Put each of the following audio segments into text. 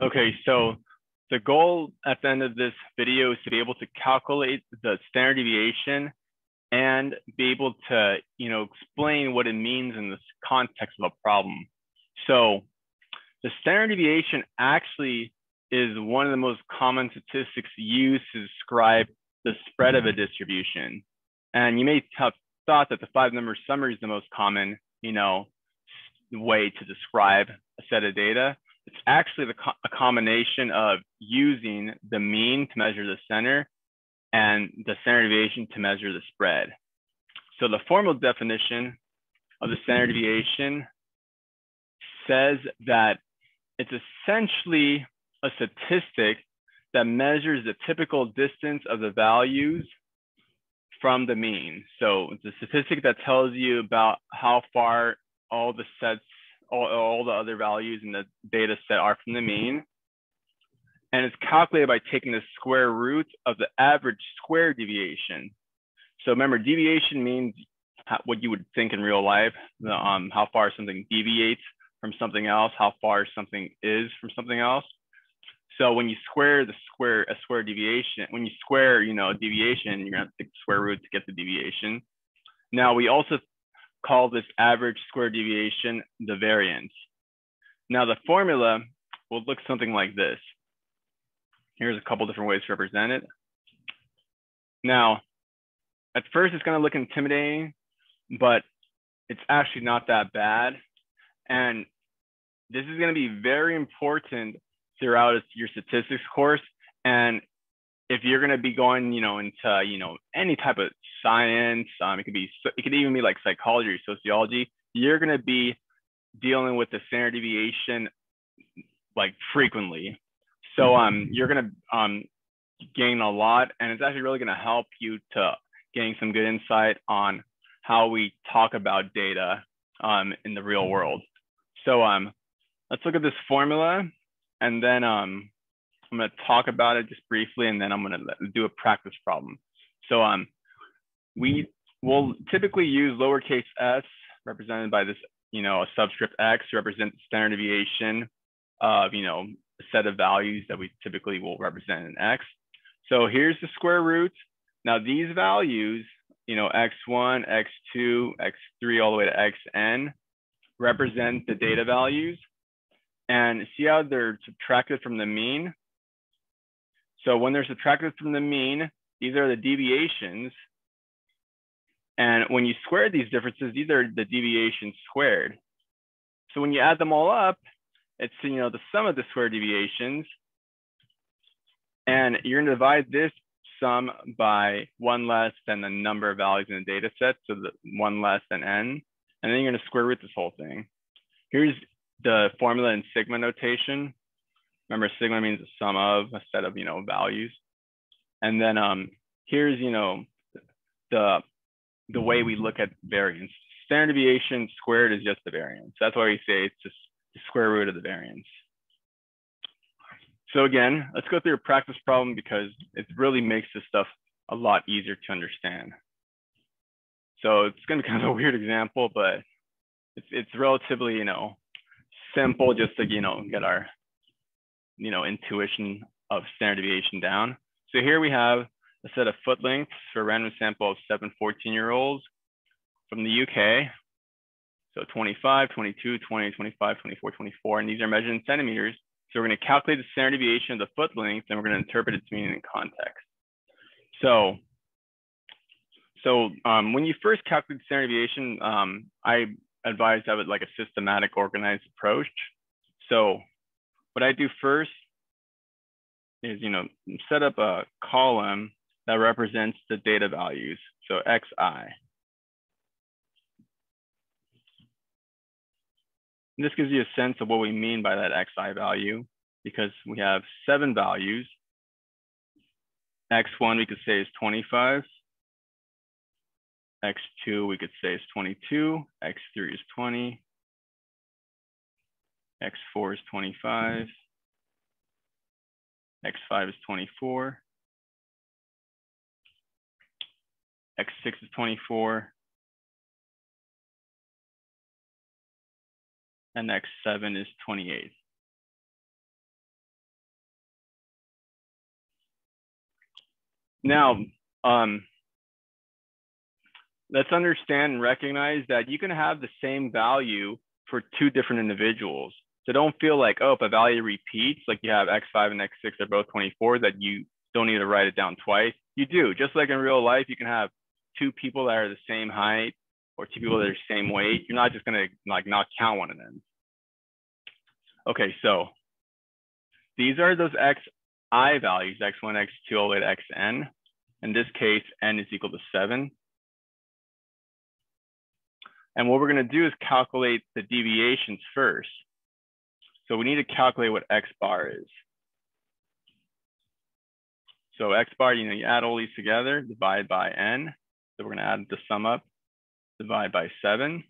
Okay, so the goal at the end of this video is to be able to calculate the standard deviation and be able to, you know, explain what it means in this context of a problem. So the standard deviation actually is one of the most common statistics used to describe the spread of a distribution. And you may have thought that the five number summary is the most common, you know, way to describe a set of data. It's actually the co a combination of using the mean to measure the center and the standard deviation to measure the spread. So the formal definition of the standard deviation says that it's essentially a statistic that measures the typical distance of the values from the mean. So it's a statistic that tells you about how far all the sets, all, all the other values in the data set are from the mean. And it's calculated by taking the square root of the average square deviation. So remember, deviation means what you would think in real life, the, um, how far something deviates from something else, how far something is from something else. So when you square the square, a square deviation, when you square, you know, a deviation, you're gonna take the square root to get the deviation. Now we also call this average square deviation the variance. Now the formula will look something like this. Here's a couple different ways to represent it. Now, at first it's gonna look intimidating, but it's actually not that bad. And this is gonna be very important throughout your statistics course. And if you're going to be going, you know, into, you know, any type of science, um, it could be, it could even be like psychology or sociology, you're going to be dealing with the standard deviation like frequently. So um, you're going to um, gain a lot and it's actually really going to help you to gain some good insight on how we talk about data um, in the real world. So um, let's look at this formula and then um, I'm going to talk about it just briefly, and then I'm going to do a practice problem. So um, we will typically use lowercase s represented by this, you know, a subscript x to represent the standard deviation of, you know, a set of values that we typically will represent in x. So here's the square root. Now these values, you know, x1, x2, x3, all the way to xn represent the data values and see how they're subtracted from the mean. So when they're subtracted from the mean, these are the deviations. And when you square these differences, these are the deviations squared. So when you add them all up, it's you know the sum of the square deviations. And you're gonna divide this sum by one less than the number of values in the data set, so the one less than n. And then you're gonna square root this whole thing. Here's the formula in sigma notation. Remember, sigma means the sum of a set of you know values. And then um, here's you know the the way we look at variance. Standard deviation squared is just the variance. That's why we say it's just the square root of the variance. So again, let's go through a practice problem because it really makes this stuff a lot easier to understand. So it's going to be kind of a weird example, but it's, it's relatively, you know, simple just to, you know, get our, you know, intuition of standard deviation down. So here we have a set of foot lengths for a random sample of seven 14 year olds from the UK. So 25, 22, 20, 25, 24, 24, and these are measured in centimeters. So we're gonna calculate the standard deviation of the foot length and we're gonna interpret its meaning in context. So, so um, when you first calculate standard deviation, um, I advise I would like a systematic organized approach. So what I do first is, you know, set up a column that represents the data values. So xi. And this gives you a sense of what we mean by that xi value because we have seven values. x1 we could say is 25 x2 we could say is 22, x3 is 20, X4 is 25. X5 is 24. X6 is 24. And X7 is 28. Now, um, let's understand and recognize that you can have the same value for two different individuals. So don't feel like, oh, if a value repeats, like you have X5 and X6 are both 24, that you don't need to write it down twice. You do, just like in real life, you can have two people that are the same height or two people that are the same weight. You're not just gonna like not count one of them. Okay, so these are those xi values, x1, x2, all the way to xn. In this case, n is equal to seven. And what we're gonna do is calculate the deviations first. So we need to calculate what x bar is. So x bar, you know, you add all these together, divide by n. So we're gonna add the sum up, divide by seven.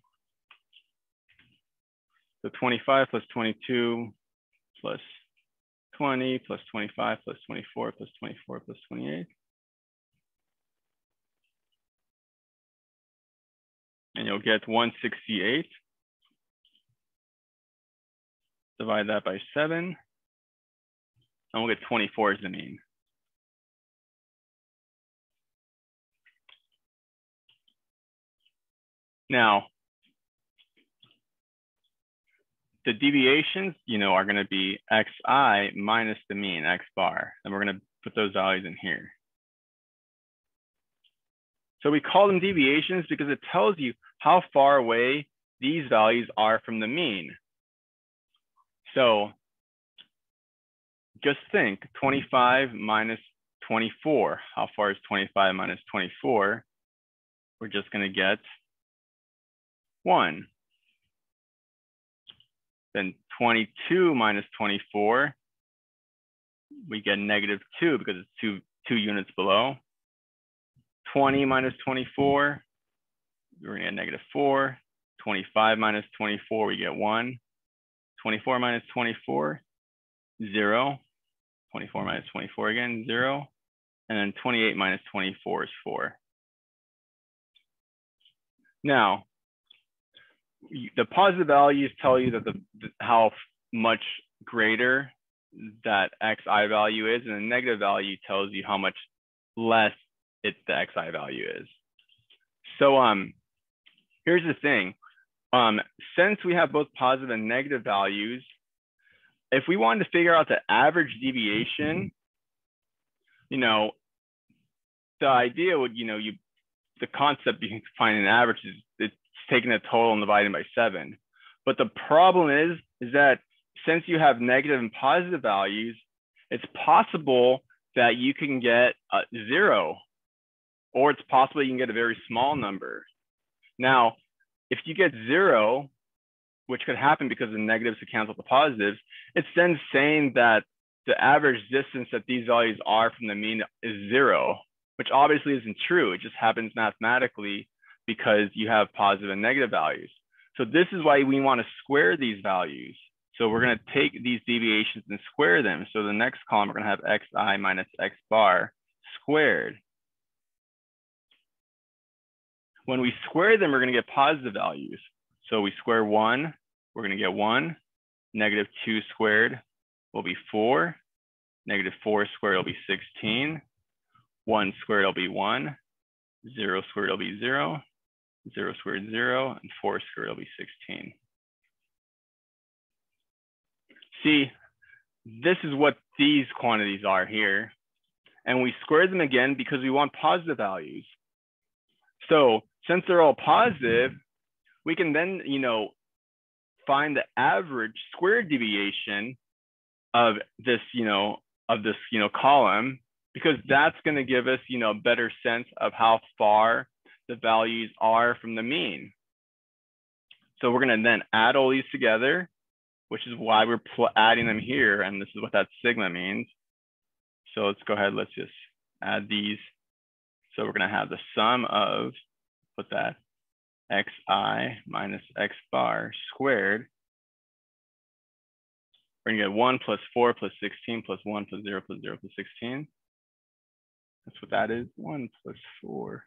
So 25 plus 22 plus 20 plus 25 plus 24 plus 24 plus 28. And you'll get 168. Divide that by seven. And we'll get 24 as the mean. Now, the deviations, you know, are going to be xi minus the mean, x bar. And we're going to put those values in here. So we call them deviations because it tells you how far away these values are from the mean. So just think 25 minus 24. How far is 25 minus 24? We're just going to get 1. Then 22 minus 24, we get negative 2 because it's two, two units below. 20 minus 24, we're going to get negative 4. 25 minus 24, we get 1. 24 minus 24, 0. 24 minus 24 again, 0. And then 28 minus 24 is 4. Now, the positive values tell you that the, the how much greater that xi value is, and the negative value tells you how much less it the xi value is. So um, here's the thing. Um, since we have both positive and negative values, if we wanted to figure out the average deviation, you know, the idea would, you know, you the concept you can find an average is it's taking a total and dividing by seven. But the problem is, is that since you have negative and positive values, it's possible that you can get a zero, or it's possible you can get a very small number. Now, if you get zero, which could happen because the negatives to cancel the positives, it's then saying that the average distance that these values are from the mean is zero, which obviously isn't true. It just happens mathematically because you have positive and negative values. So this is why we want to square these values. So we're going to take these deviations and square them. So the next column, we're going to have xi minus x bar squared. When we square them, we're going to get positive values. So we square 1, we're going to get 1. Negative 2 squared will be 4. Negative 4 squared will be 16. 1 squared will be 1. 0 squared will be 0 zero squared zero, and four squared will be 16. See, this is what these quantities are here. And we squared them again because we want positive values. So since they're all positive, we can then, you know, find the average square deviation of this, you know, of this, you know, column, because that's going to give us, you know, a better sense of how far the values are from the mean. So we're going to then add all these together, which is why we're adding them here. And this is what that sigma means. So let's go ahead. Let's just add these. So we're going to have the sum of, put that, xi minus x bar squared. We're going to get 1 plus 4 plus 16 plus 1 plus 0 plus 0 plus 16. That's what that is, 1 plus 4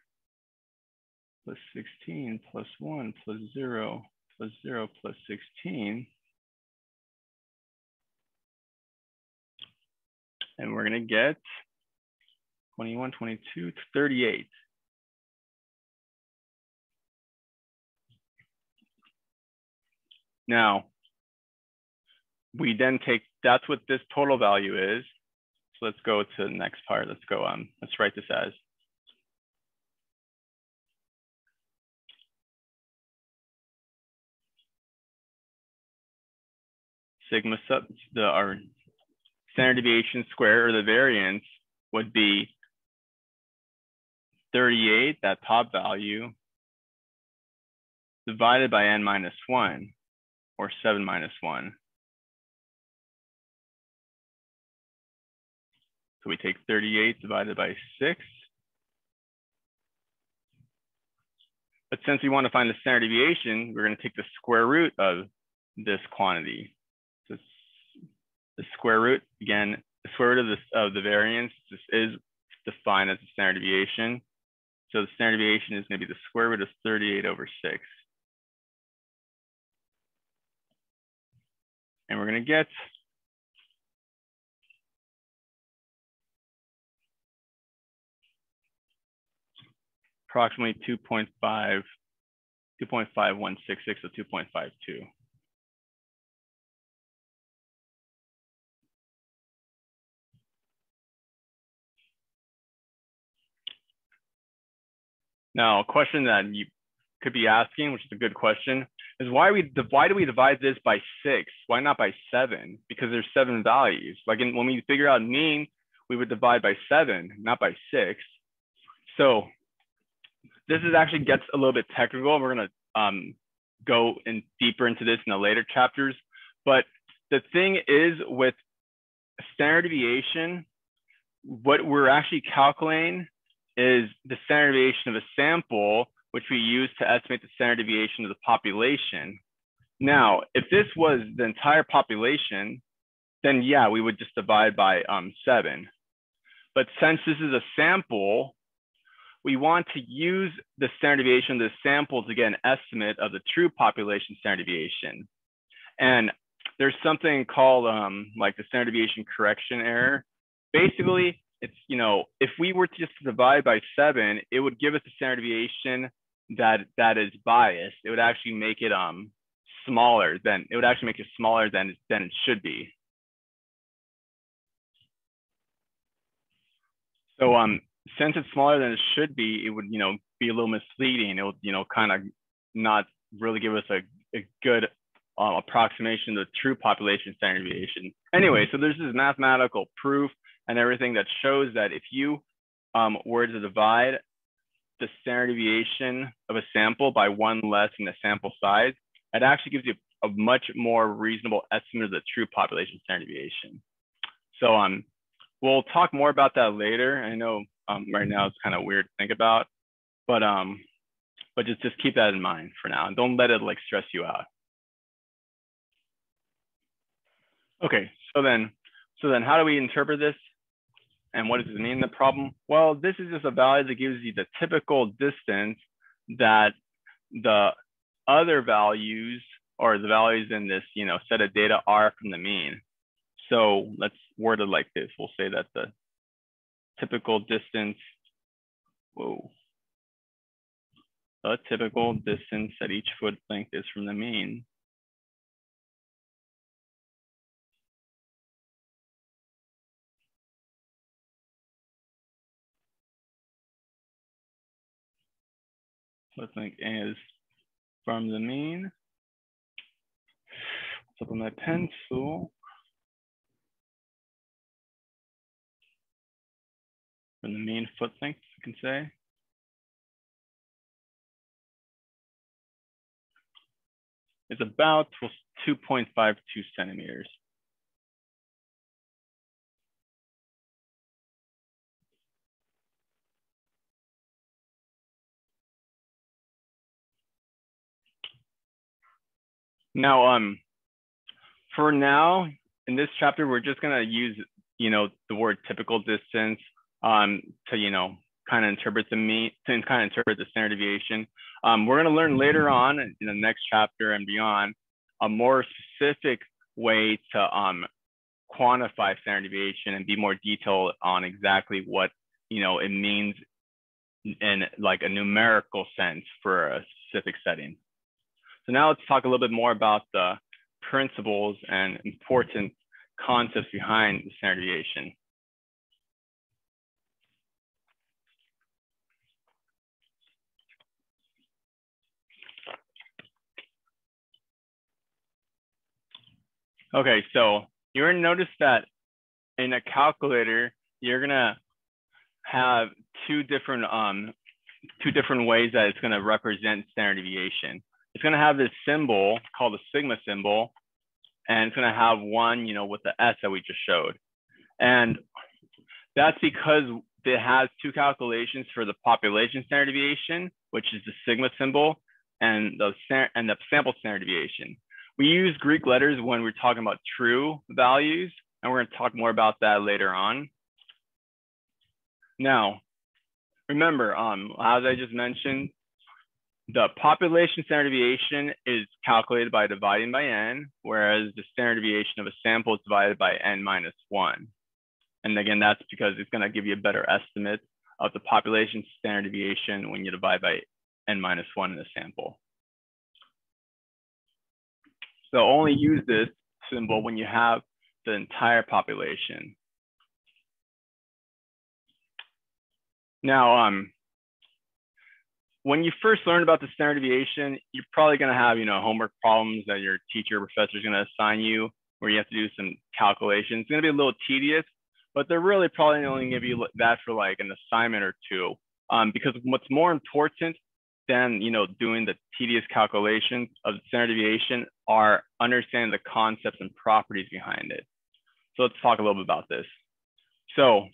plus 16 plus 1 plus 0 plus 0 plus 16. And we're going to get 21, 22, 38. Now, we then take, that's what this total value is. So let's go to the next part. Let's go, um, let's write this as sigma sub, the, our standard deviation square or the variance would be 38, that top value, divided by n minus 1, or 7 minus 1. So we take 38 divided by 6. But since we want to find the standard deviation, we're going to take the square root of this quantity. So the square root, again, the square root of, this, of the variance this is defined as the standard deviation. So the standard deviation is going to be the square root of 38 over 6. And we're going to get approximately 2.5, 2.5166 or 2.52. Now, a question that you could be asking, which is a good question, is why we why do we divide this by six? Why not by seven? Because there's seven values. Like in, when we figure out mean, we would divide by seven, not by six. So this is actually gets a little bit technical. We're gonna um, go in deeper into this in the later chapters. But the thing is with standard deviation, what we're actually calculating is the standard deviation of a sample, which we use to estimate the standard deviation of the population. Now, if this was the entire population, then yeah, we would just divide by um, seven. But since this is a sample, we want to use the standard deviation of the sample to get an estimate of the true population standard deviation. And there's something called um, like the standard deviation correction error. Basically, it's, you know, if we were to just divide by seven, it would give us the standard deviation that that is biased. It would actually make it um smaller than, it would actually make it smaller than, than it should be. So um, since it's smaller than it should be, it would, you know, be a little misleading. It would, you know, kind of not really give us a, a good uh, approximation of the true population standard deviation. Anyway, so there's this mathematical proof and everything that shows that if you um, were to divide the standard deviation of a sample by one less than the sample size, it actually gives you a much more reasonable estimate of the true population standard deviation. So um, we'll talk more about that later. I know um, right now it's kind of weird to think about, but um, but just just keep that in mind for now, and don't let it like stress you out. Okay, so then so then how do we interpret this? And what does it mean, the problem? Well, this is just a value that gives you the typical distance that the other values or the values in this you know, set of data are from the mean. So let's word it like this. We'll say that the typical distance, whoa, the typical distance at each foot length is from the mean Think is from the mean. So on my pencil, from the mean foot length, you can say. Is about 2.52 centimeters. Now, um, for now, in this chapter, we're just gonna use, you know, the word typical distance um, to, you know, kind of interpret the mean, to kind of interpret the standard deviation. Um, we're gonna learn later on in the next chapter and beyond a more specific way to um, quantify standard deviation and be more detailed on exactly what you know, it means in like a numerical sense for a specific setting. So now let's talk a little bit more about the principles and important concepts behind the standard deviation. Okay, so you're gonna notice that in a calculator, you're gonna have two different um two different ways that it's gonna represent standard deviation. It's gonna have this symbol called the sigma symbol, and it's gonna have one, you know, with the S that we just showed. And that's because it has two calculations for the population standard deviation, which is the sigma symbol, and the, and the sample standard deviation. We use Greek letters when we're talking about true values, and we're going to talk more about that later on. Now, remember, um, as I just mentioned, the population standard deviation is calculated by dividing by n, whereas the standard deviation of a sample is divided by n minus 1. And again, that's because it's going to give you a better estimate of the population standard deviation when you divide by n minus 1 in the sample. So only use this symbol when you have the entire population. Now, um, when you first learn about the standard deviation, you're probably going to have, you know, homework problems that your teacher or professor is going to assign you where you have to do some calculations. It's going to be a little tedious, but they're really probably only going to give you that for like an assignment or two. Um, because what's more important than you know doing the tedious calculations of the standard deviation are understanding the concepts and properties behind it. So let's talk a little bit about this. So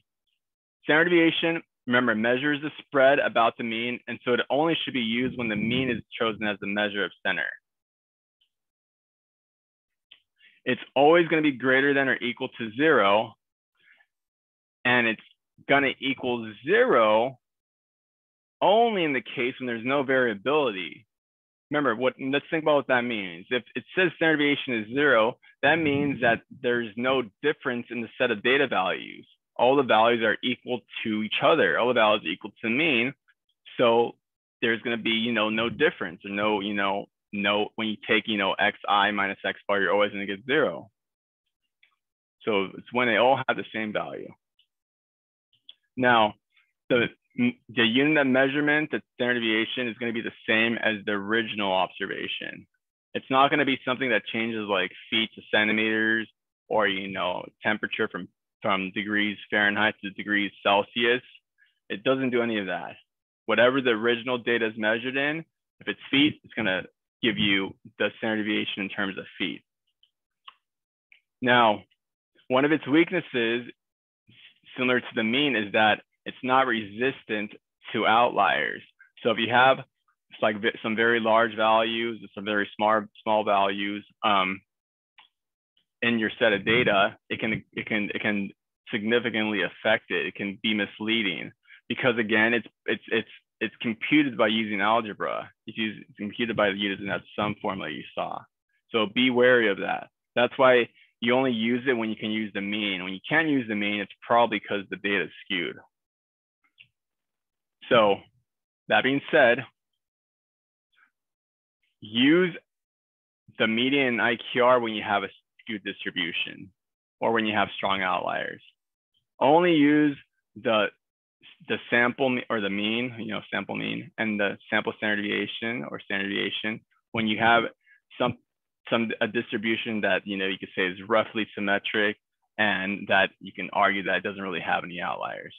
standard deviation, remember, measures the spread about the mean, and so it only should be used when the mean is chosen as the measure of center. It's always going to be greater than or equal to zero, and it's going to equal zero only in the case when there's no variability. Remember, what let's think about what that means. If it says standard deviation is zero, that means that there's no difference in the set of data values. All the values are equal to each other. All the values are equal to the mean. So there's going to be, you know, no difference or no, you know, no, when you take, you know, xi minus x bar, you're always going to get zero. So it's when they all have the same value. Now, the the unit of measurement, the standard deviation is going to be the same as the original observation. It's not going to be something that changes like feet to centimeters or, you know, temperature from, from degrees Fahrenheit to degrees Celsius. It doesn't do any of that. Whatever the original data is measured in, if it's feet, it's going to give you the standard deviation in terms of feet. Now, one of its weaknesses, similar to the mean, is that it's not resistant to outliers. So if you have like some very large values, some very small small values um, in your set of data, it can it can it can significantly affect it. It can be misleading because again, it's it's it's it's computed by using algebra. It's, used, it's computed by using that sum formula you saw. So be wary of that. That's why you only use it when you can use the mean. When you can't use the mean, it's probably because the data is skewed. So that being said, use the median IQR when you have a skewed distribution or when you have strong outliers. Only use the the sample or the mean, you know, sample mean and the sample standard deviation or standard deviation when you have some some a distribution that you know you could say is roughly symmetric and that you can argue that it doesn't really have any outliers.